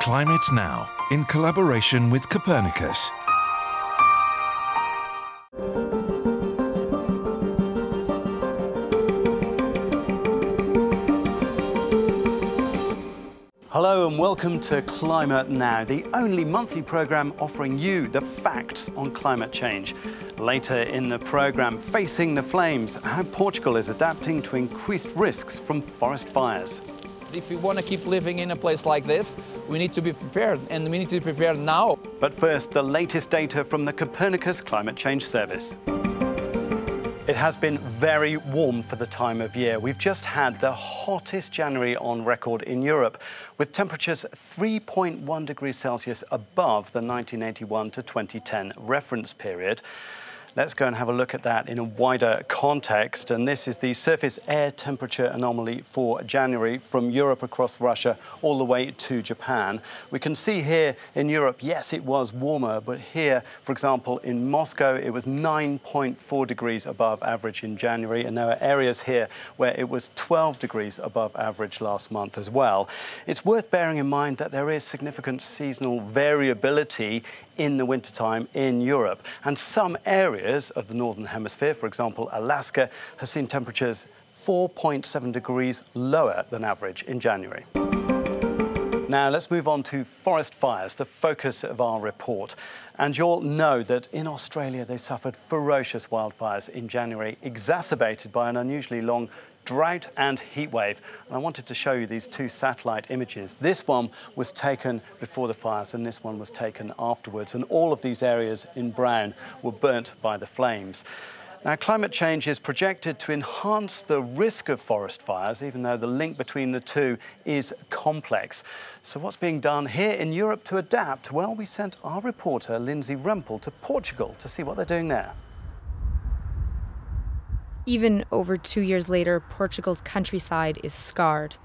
Climate Now, in collaboration with Copernicus. Hello and welcome to Climate Now, the only monthly programme offering you the facts on climate change. Later in the programme, Facing the Flames, how Portugal is adapting to increased risks from forest fires. If we want to keep living in a place like this, we need to be prepared, and we need to be prepared now. But first, the latest data from the Copernicus Climate Change Service. It has been very warm for the time of year. We've just had the hottest January on record in Europe, with temperatures 3.1 degrees Celsius above the 1981 to 2010 reference period. Let's go and have a look at that in a wider context. And this is the surface air temperature anomaly for January from Europe across Russia all the way to Japan. We can see here in Europe, yes, it was warmer, but here, for example, in Moscow, it was 9.4 degrees above average in January. And there are areas here where it was 12 degrees above average last month as well. It's worth bearing in mind that there is significant seasonal variability in the wintertime in Europe. And some areas of the Northern Hemisphere, for example, Alaska, has seen temperatures 4.7 degrees lower than average in January. Now let's move on to forest fires, the focus of our report. And you'll know that in Australia they suffered ferocious wildfires in January, exacerbated by an unusually long drought and heat wave. And I wanted to show you these two satellite images. This one was taken before the fires and this one was taken afterwards. And all of these areas in brown were burnt by the flames. Now, climate change is projected to enhance the risk of forest fires, even though the link between the two is complex. So what's being done here in Europe to adapt? Well, we sent our reporter, Lindsay Rempel, to Portugal to see what they're doing there. Even over two years later, Portugal's countryside is scarred.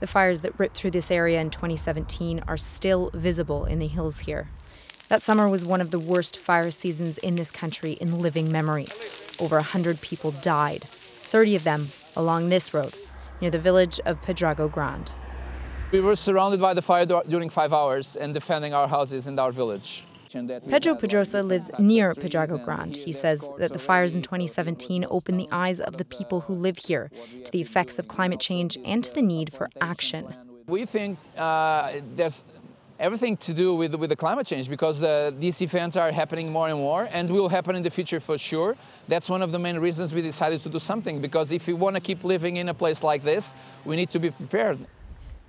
The fires that ripped through this area in 2017 are still visible in the hills here. That summer was one of the worst fire seasons in this country in living memory. Over 100 people died, 30 of them along this road, near the village of Pedrógão Grande. We were surrounded by the fire during five hours and defending our houses and our village. Pedro Pedrosa lives near Pedrógão Grande. He says that the fires in 2017 opened the eyes of the people who live here to the effects of climate change and to the need for action. We think uh, there's everything to do with, with the climate change because uh, these events are happening more and more and will happen in the future for sure. That's one of the main reasons we decided to do something because if we want to keep living in a place like this, we need to be prepared.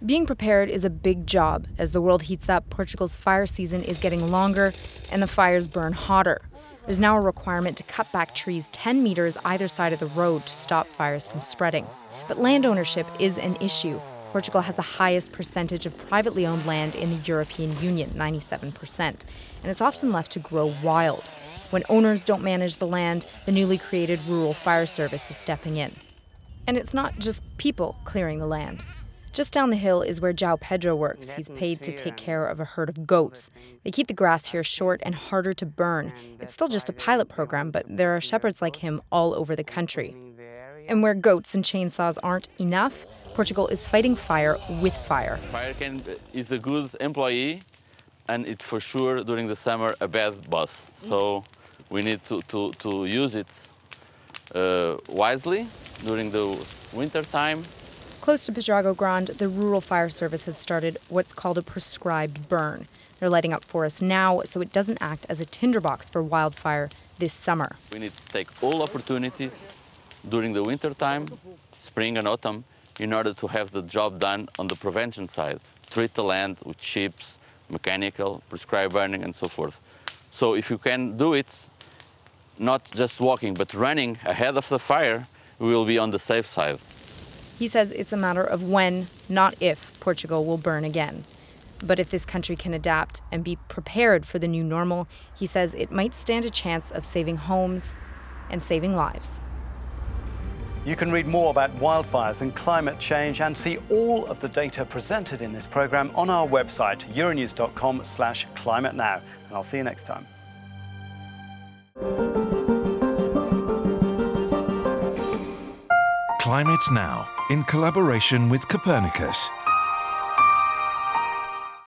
Being prepared is a big job. As the world heats up, Portugal's fire season is getting longer and the fires burn hotter. There's now a requirement to cut back trees 10 meters either side of the road to stop fires from spreading. But land ownership is an issue. Portugal has the highest percentage of privately owned land in the European Union, 97%, and it's often left to grow wild. When owners don't manage the land, the newly created Rural Fire Service is stepping in. And it's not just people clearing the land. Just down the hill is where João Pedro works. He's paid to take care of a herd of goats. They keep the grass here short and harder to burn. It's still just a pilot program, but there are shepherds like him all over the country. And where goats and chainsaws aren't enough, Portugal is fighting fire with fire. Fire can, is a good employee, and it's for sure during the summer a bad boss. So we need to, to, to use it uh, wisely during the winter time Close to Pedrógão Grande, the Rural Fire Service has started what's called a prescribed burn. They're lighting up forests now so it doesn't act as a tinderbox for wildfire this summer. We need to take all opportunities during the winter time, spring and autumn, in order to have the job done on the prevention side. Treat the land with chips, mechanical, prescribed burning, and so forth. So if you can do it, not just walking, but running ahead of the fire, we will be on the safe side. He says it's a matter of when, not if, Portugal will burn again. But if this country can adapt and be prepared for the new normal, he says it might stand a chance of saving homes and saving lives. You can read more about wildfires and climate change and see all of the data presented in this programme on our website, euronews.com slash climate now. And I'll see you next time. Climate Now, in collaboration with Copernicus.